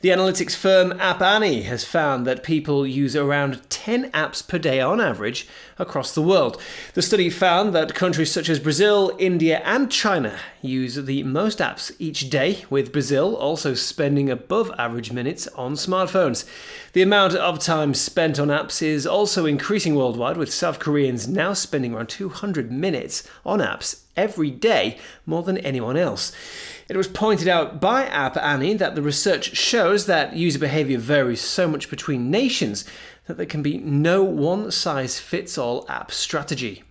The analytics firm App Annie has found that people use around 10 apps per day on average across the world. The study found that countries such as Brazil, India, and China use the most apps each day, with Brazil also spending above average minutes on smartphones. The amount of time spent on apps is also increasing worldwide, with South Koreans now spending around 200 minutes on apps every day, more than anyone else. It was pointed out by App Annie that the research shows that user behavior varies so much between nations that there can be no one size fits all app strategy.